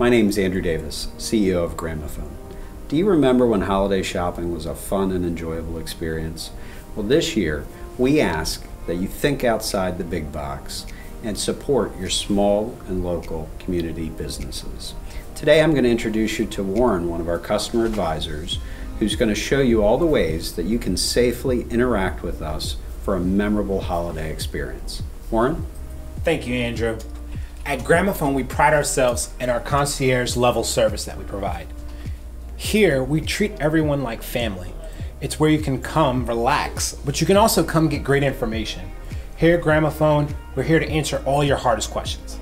My name is Andrew Davis, CEO of Gramophone. Do you remember when holiday shopping was a fun and enjoyable experience? Well, this year, we ask that you think outside the big box and support your small and local community businesses. Today, I'm going to introduce you to Warren, one of our customer advisors, who's going to show you all the ways that you can safely interact with us for a memorable holiday experience. Warren? Thank you, Andrew. At Gramophone, we pride ourselves in our concierge level service that we provide. Here, we treat everyone like family. It's where you can come relax, but you can also come get great information. Here at Gramophone, we're here to answer all your hardest questions.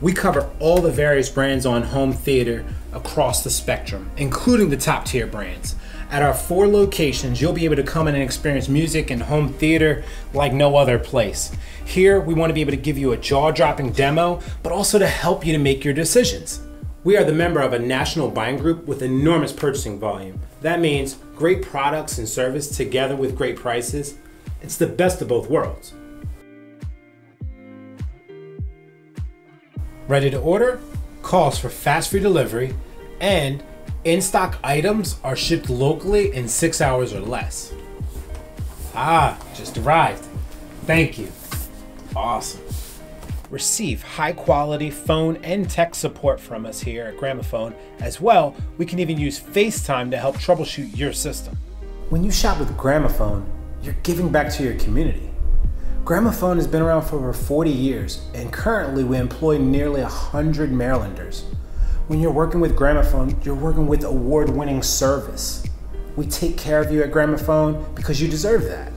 We cover all the various brands on home theater across the spectrum, including the top tier brands. At our four locations, you'll be able to come in and experience music and home theater like no other place. Here, we want to be able to give you a jaw dropping demo, but also to help you to make your decisions. We are the member of a national buying group with enormous purchasing volume. That means great products and service together with great prices. It's the best of both worlds. Ready to order? Calls for fast free delivery and in stock items are shipped locally in six hours or less. Ah, just arrived. Thank you. Awesome. Receive high quality phone and tech support from us here at Gramophone. As well, we can even use FaceTime to help troubleshoot your system. When you shop with Gramophone, you're giving back to your community. Gramophone has been around for over 40 years, and currently we employ nearly 100 Marylanders. When you're working with Gramophone, you're working with award winning service. We take care of you at Gramophone because you deserve that.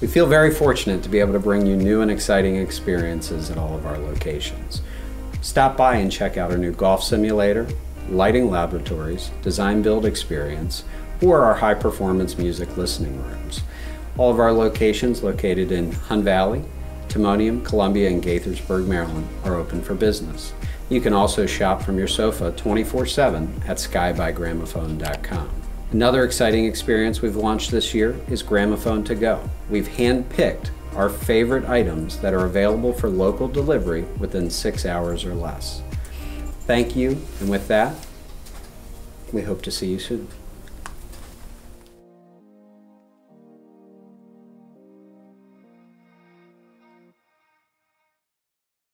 We feel very fortunate to be able to bring you new and exciting experiences at all of our locations. Stop by and check out our new golf simulator, lighting laboratories, design build experience, or our high performance music listening rooms. All of our locations located in Hunt Valley, Timonium, Columbia, and Gaithersburg, Maryland are open for business. You can also shop from your sofa 24 7 at skybygramophone.com. Another exciting experience we've launched this year is Gramophone to Go. We've hand-picked our favorite items that are available for local delivery within six hours or less. Thank you, and with that, we hope to see you soon.